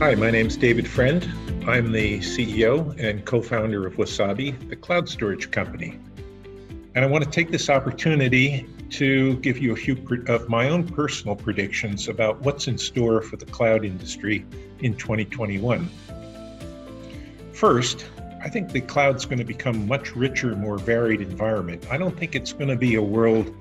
Hi, my name is David Friend. I'm the CEO and co founder of Wasabi, the cloud storage company. And I want to take this opportunity to give you a few of my own personal predictions about what's in store for the cloud industry in 2021. First, I think the cloud's going to become much richer, more varied environment. I don't think it's going to be a world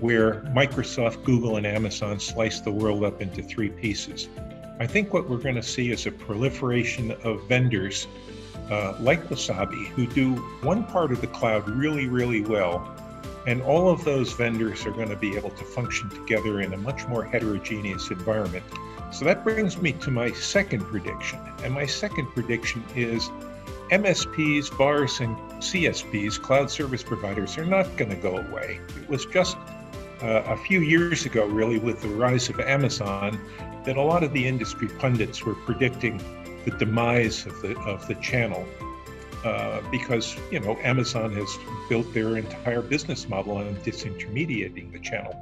where Microsoft, Google, and Amazon slice the world up into three pieces. I think what we're going to see is a proliferation of vendors uh, like Wasabi who do one part of the cloud really, really well. And all of those vendors are going to be able to function together in a much more heterogeneous environment. So that brings me to my second prediction. And my second prediction is MSPs, VARs, and CSPs, cloud service providers, are not going to go away. It was just uh, a few years ago, really, with the rise of Amazon, that a lot of the industry pundits were predicting the demise of the of the channel uh, because you know Amazon has built their entire business model on disintermediating the channel.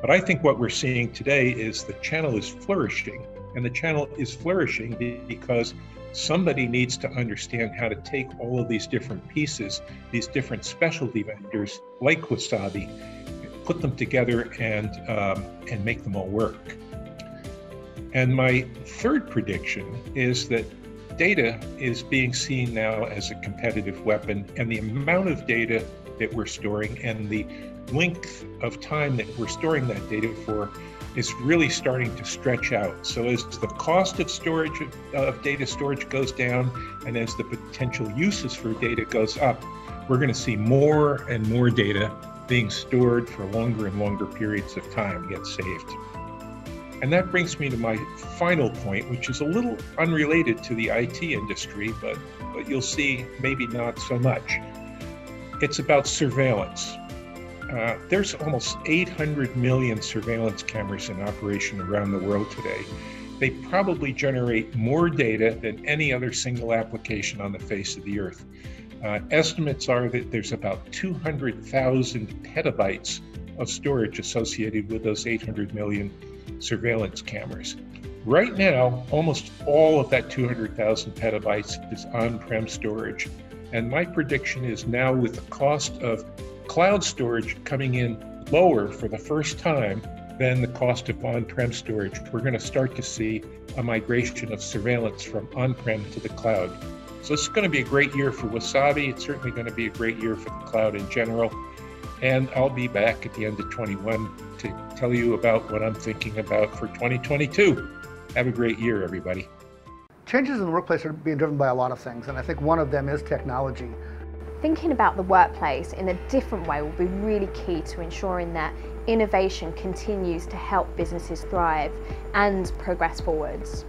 But I think what we're seeing today is the channel is flourishing, and the channel is flourishing because somebody needs to understand how to take all of these different pieces, these different specialty vendors like Wasabi, put them together and um, and make them all work. And my third prediction is that data is being seen now as a competitive weapon, and the amount of data that we're storing and the length of time that we're storing that data for is really starting to stretch out. So, as the cost of storage of data storage goes down, and as the potential uses for data goes up, we're going to see more and more data being stored for longer and longer periods of time get saved. And that brings me to my final point, which is a little unrelated to the IT industry, but, but you'll see maybe not so much. It's about surveillance. Uh, there's almost 800 million surveillance cameras in operation around the world today. They probably generate more data than any other single application on the face of the earth. Uh, estimates are that there's about 200,000 petabytes of storage associated with those 800 million surveillance cameras. Right now, almost all of that 200,000 petabytes is on prem storage. And my prediction is now, with the cost of cloud storage coming in lower for the first time than the cost of on prem storage, we're going to start to see a migration of surveillance from on prem to the cloud. So it's going to be a great year for Wasabi. It's certainly going to be a great year for the cloud in general. And I'll be back at the end of 21 to tell you about what I'm thinking about for 2022. Have a great year, everybody. Changes in the workplace are being driven by a lot of things, and I think one of them is technology. Thinking about the workplace in a different way will be really key to ensuring that innovation continues to help businesses thrive and progress forwards.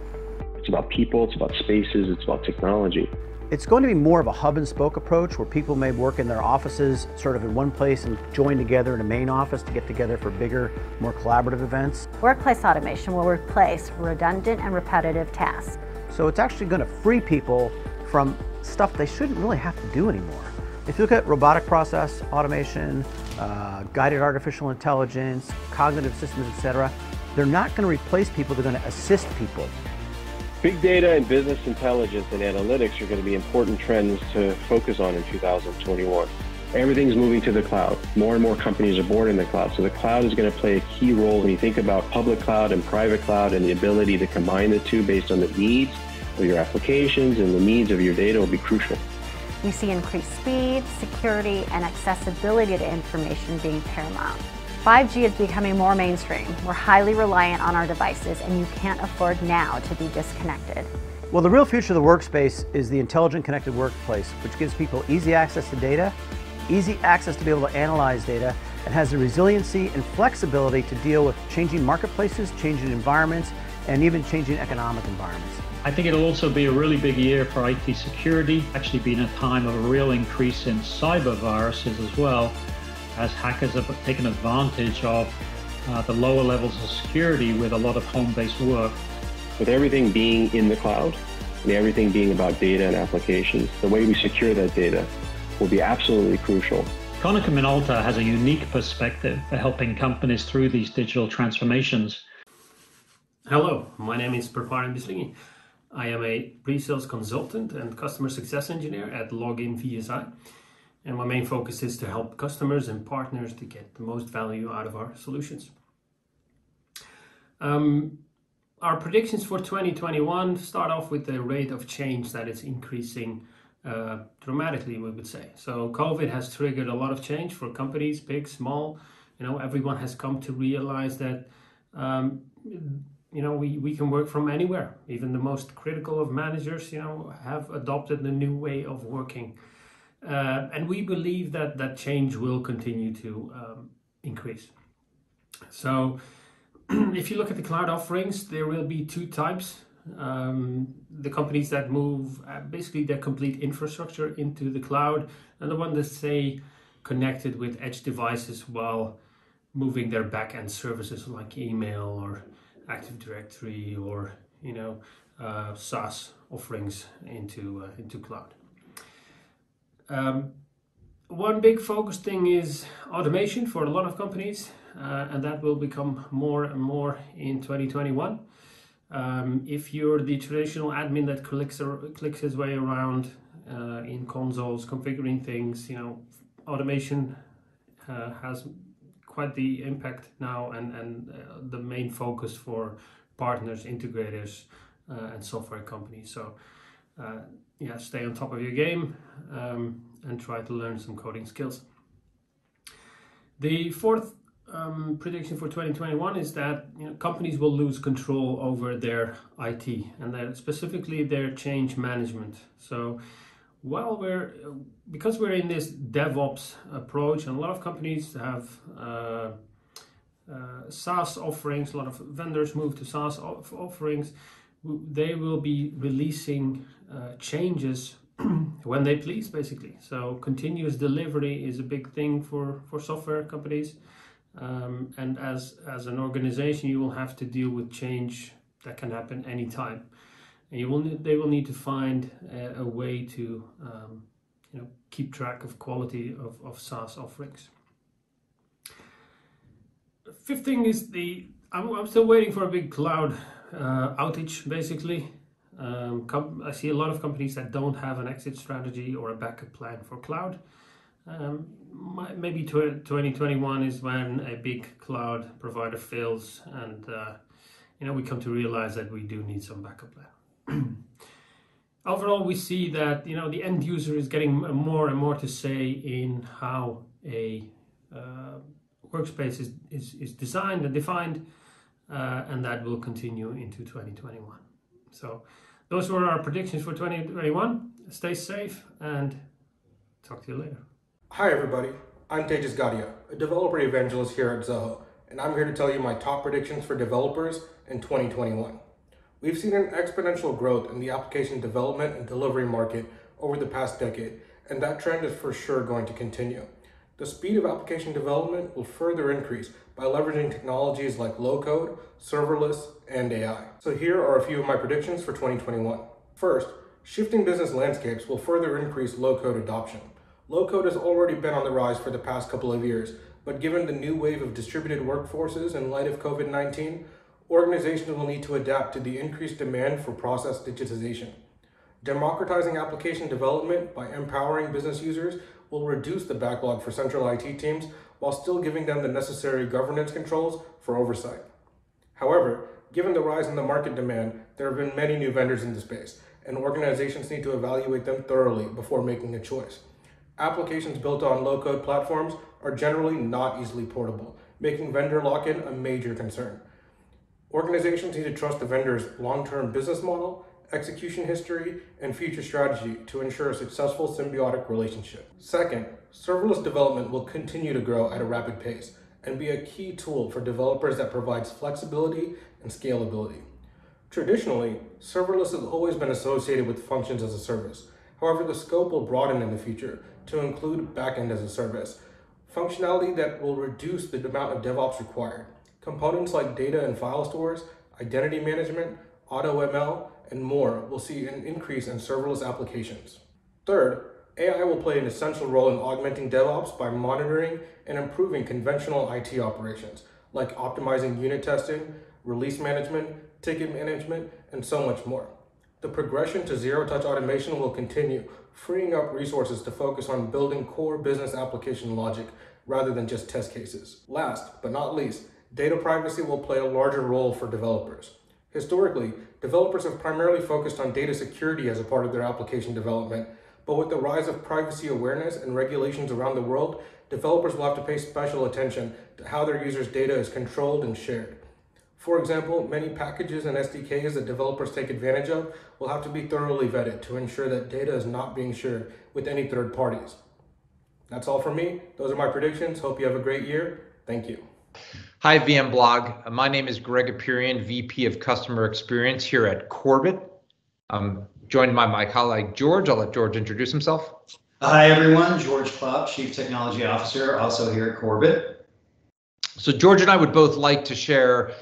It's about people, it's about spaces, it's about technology. It's going to be more of a hub and spoke approach where people may work in their offices sort of in one place and join together in a main office to get together for bigger, more collaborative events. Workplace automation will replace redundant and repetitive tasks. So it's actually going to free people from stuff they shouldn't really have to do anymore. If you look at robotic process automation, uh, guided artificial intelligence, cognitive systems, etc., they're not going to replace people, they're going to assist people. Big data and business intelligence and analytics are going to be important trends to focus on in 2021. Everything's moving to the cloud. More and more companies are born in the cloud. So the cloud is going to play a key role when you think about public cloud and private cloud and the ability to combine the two based on the needs of your applications and the needs of your data will be crucial. We see increased speed, security, and accessibility to information being paramount. 5G is becoming more mainstream. We're highly reliant on our devices, and you can't afford now to be disconnected. Well, the real future of the workspace is the intelligent connected workplace, which gives people easy access to data, easy access to be able to analyze data, and has the resiliency and flexibility to deal with changing marketplaces, changing environments, and even changing economic environments. I think it'll also be a really big year for IT security, actually being a time of a real increase in cyber viruses as well as hackers have taken advantage of uh, the lower levels of security with a lot of home-based work. With everything being in the cloud and everything being about data and applications, the way we secure that data will be absolutely crucial. Konica Minolta has a unique perspective for helping companies through these digital transformations. Hello, my name is Perparim Bislimi. I am a pre-sales consultant and customer success engineer at Login VSI. And my main focus is to help customers and partners to get the most value out of our solutions. Um, our predictions for 2021 start off with the rate of change that is increasing uh, dramatically, we would say. So COVID has triggered a lot of change for companies, big, small. You know, everyone has come to realize that um, you know we, we can work from anywhere. Even the most critical of managers, you know, have adopted the new way of working, and we believe that that change will continue to um, increase. So, if you look at the cloud offerings, there will be two types um, the companies that move uh, basically their complete infrastructure into the cloud and the one that stay connected with edge devices while moving their back-end services like email or Active Directory or you know uh, SaaS offerings into uh, into cloud. Um, one big focus thing is automation for a lot of companies, uh, and that will become more and more in 2021. Um, if you're the traditional admin that clicks clicks his way around uh, in consoles, configuring things, you know, automation uh, has quite the impact now, and and uh, the main focus for partners, integrators, uh, and software companies. So, uh, yeah, stay on top of your game um, and try to learn some coding skills. The fourth um, prediction for 2021 is that you know, companies will lose control over their IT and that specifically their change management. So while we're because we're in this DevOps approach, and a lot of companies have uh, uh, SaaS offerings, a lot of vendors move to SaaS offerings. They will be releasing uh, changes when they please, basically. So continuous delivery is a big thing for for software companies. Um, and as as an organization, you will have to deal with change that can happen anytime, and you will need, they will need to find a, a way to um, you know keep track of quality of, of SaaS offerings. Fifth thing is the I'm, I'm still waiting for a big cloud uh, outage. Basically, um, I see a lot of companies that don't have an exit strategy or a backup plan for cloud. Um, maybe 2021 is when a big cloud provider fails and uh, you know we come to realize that we do need some backup plan. Overall, we see that you know the end user is getting more and more to say in how a uh, workspace is, is, is designed and defined, uh, and that will continue into 2021. So those were our predictions for 2021. Stay safe and talk to you later. Hi everybody, I'm Tejas Gadhia, a developer evangelist here at Zoho, and I'm here to tell you my top predictions for developers in 2021. We've seen an exponential growth in the application development and delivery market over the past decade, and that trend is for sure going to continue. The speed of application development will further increase by leveraging technologies like low-code, serverless, and AI. So here are a few of my predictions for 2021. First, shifting business landscapes will further increase low-code adoption. Low code has already been on the rise for the past couple of years, but given the new wave of distributed workforces in light of COVID 19, organizations will need to adapt to the increased demand for process digitization. Democratizing application development by empowering business users will reduce the backlog for central IT teams while still giving them the necessary governance controls for oversight. However, given the rise in the market demand, there have been many new vendors in the space, and organizations need to evaluate them thoroughly before making a choice. Applications built on low-code platforms are generally not easily portable, making vendor lock-in a major concern. Organizations need to trust the vendor's long-term business model, execution history, and future strategy to ensure a successful symbiotic relationship. Second, serverless development will continue to grow at a rapid pace and be a key tool for developers that provides flexibility and scalability. Traditionally, serverless has always been associated with functions as a service. However, the scope will broaden in the future to include backend as a service, functionality that will reduce the amount of DevOps required. Components like data and file stores, identity management, AutoML, and more will see an increase in serverless applications. Third, AI will play an essential role in augmenting DevOps by monitoring and improving conventional IT operations, like optimizing unit testing, release management, ticket management, and so much more. The progression to zero touch automation will continue, freeing up resources to focus on building core business application logic rather than just test cases. Last but not least, data privacy will play a larger role for developers. Historically, developers have primarily focused on data security as a part of their application development, but with the rise of privacy awareness and regulations around the world, developers will have to pay special attention to how their users' data is controlled and shared. For example, many packages and SDKs that developers take advantage of will have to be thoroughly vetted to ensure that data is not being shared with any third parties. That's all for me. Those are my predictions. Hope you have a great year. Thank you. Hi, VMblog. My name is Gregg Apirian, VP of Customer Experience here at Korbyt. I'm joined by my colleague George. I'll let George introduce himself. Hi, everyone. George Clopp, Chief Technology Officer, also here at Korbyt. So, George and I would both like to share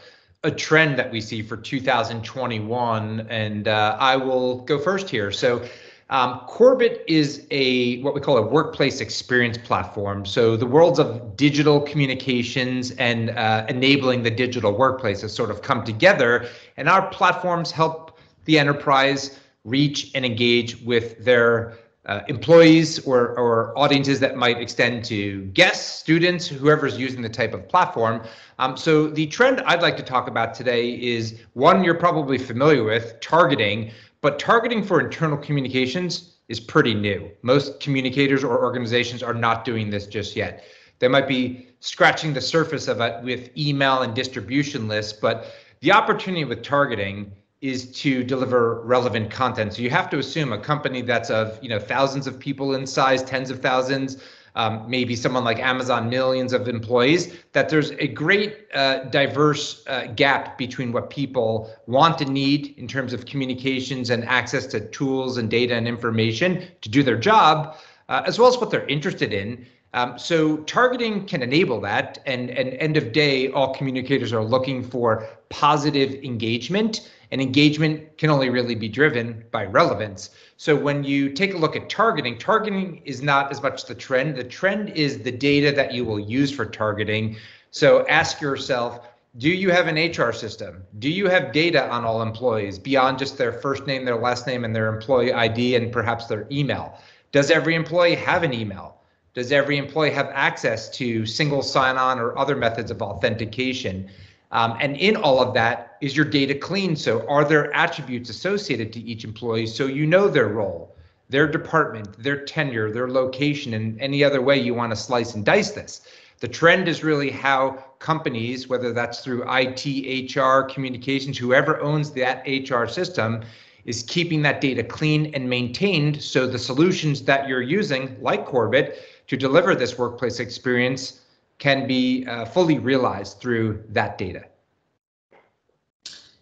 a trend that we see for 2021, and uh, I will go first here. So, um, Korbyt is a what we call a workplace experience platform. So the worlds of digital communications and uh, enabling the digital workplace has sort of come together, and our platforms help the enterprise reach and engage with their uh, employees or, or audiences that might extend to guests, students, whoever's using the type of platform. Um, so the trend I'd like to talk about today is one you're probably familiar with, targeting. But targeting for internal communications is pretty new. Most communicators or organizations are not doing this just yet. They might be scratching the surface of it with email and distribution lists, but the opportunity with targeting is to deliver relevant content. So you have to assume a company that's of you know thousands of people in size, tens of thousands, um, maybe someone like Amazon, millions of employees, that there's a great uh, diverse uh, gap between what people want and need in terms of communications and access to tools and data and information to do their job, uh, as well as what they're interested in. Um, so targeting can enable that, and, and end of day, all communicators are looking for positive engagement, and engagement can only really be driven by relevance. So when you take a look at targeting, targeting is not as much the trend. The trend is the data that you will use for targeting. So ask yourself, do you have an HR system? Do you have data on all employees beyond just their first name, their last name, and their employee ID, and perhaps their email? Does every employee have an email? Does every employee have access to single sign on or other methods of authentication? Um, and in all of that, is your data clean? So are there attributes associated to each employee so you know their role, their department, their tenure, their location, and any other way you want to slice and dice this? The trend is really how companies, whether that's through IT, HR, communications, whoever owns that HR system, is keeping that data clean and maintained so the solutions that you're using, like Korbyt, to deliver this workplace experience can be uh, fully realized through that data.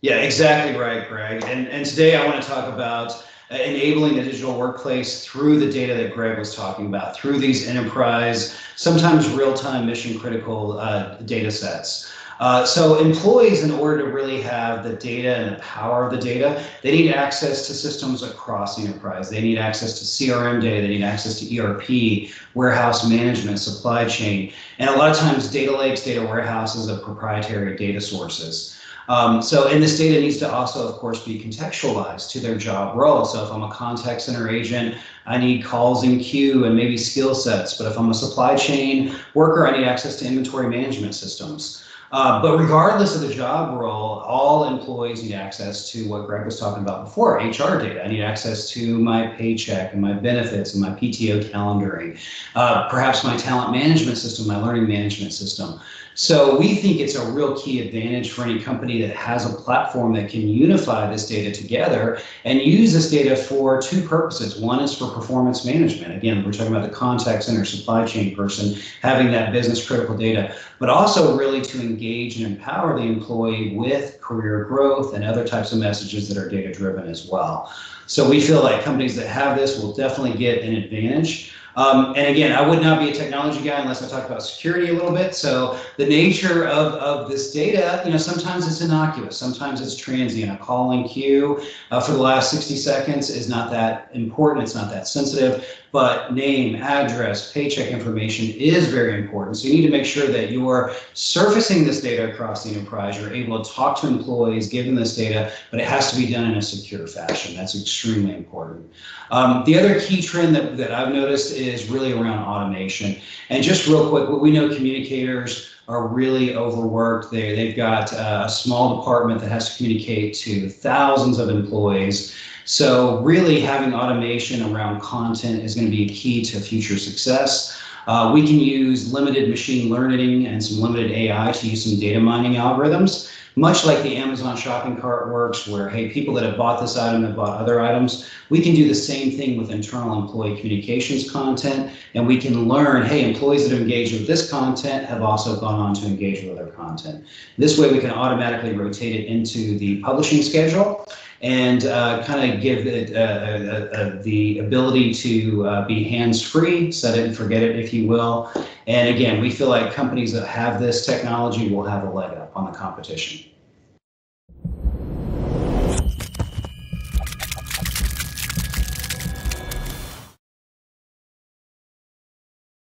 Yeah, exactly right, Gregg. And, and today I want to talk about uh, enabling the digital workplace through the data that Gregg was talking about, through these enterprise, sometimes real-time mission critical uh, data sets. Uh, so employees, in order to really have the data and the power of the data, they need access to systems across the enterprise. They need access to CRM data. They need access to ERP, warehouse management, supply chain. And a lot of times data lakes, data warehouses are proprietary data sources. Um, so, and this data needs to also, of course, be contextualized to their job role. So if I'm a contact center agent, I need calls in queue and maybe skill sets. But if I'm a supply chain worker, I need access to inventory management systems. Uh, but regardless of the job role, all employees need access to what Gregg was talking about before, HR data. I need access to my paycheck and my benefits and my PTO calendaring, uh, perhaps my talent management system, my learning management system. So we think it's a real key advantage for any company that has a platform that can unify this data together and use this data for two purposes. One is for performance management. Again, we're talking about the contact center supply chain person having that business critical data, but also really to engage and empower the employee with career growth and other types of messages that are data driven as well. So we feel like companies that have this will definitely get an advantage. Um, and again, I would not be a technology guy unless I talk about security a little bit. So the nature of, of this data, you know, sometimes it's innocuous, sometimes it's transient. A calling queue uh, for the last 60 seconds is not that important, it's not that sensitive, but name, address, paycheck information is very important. So you need to make sure that you're surfacing this data across the enterprise. You're able to talk to employees, give them this data, but it has to be done in a secure fashion. That's extremely important. Um, the other key trend that, that I've noticed really around automation. And just real quick, what we know communicators are really overworked. They, they've got a small department that has to communicate to thousands of employees. So really having automation around content is going to be key to future success. Uh, we can use limited machine learning and some limited AI to use some data mining algorithms much like the Amazon shopping cart works, where, hey, people that have bought this item have bought other items, we can do the same thing with internal employee communications content, and we can learn, hey, employees that have engaged with this content have also gone on to engage with other content. This way, we can automatically rotate it into the publishing schedule and uh, kind of give it uh, uh, uh, the ability to uh, be hands-free, set it and forget it, if you will. And again, we feel like companies that have this technology will have a leg up on the competition.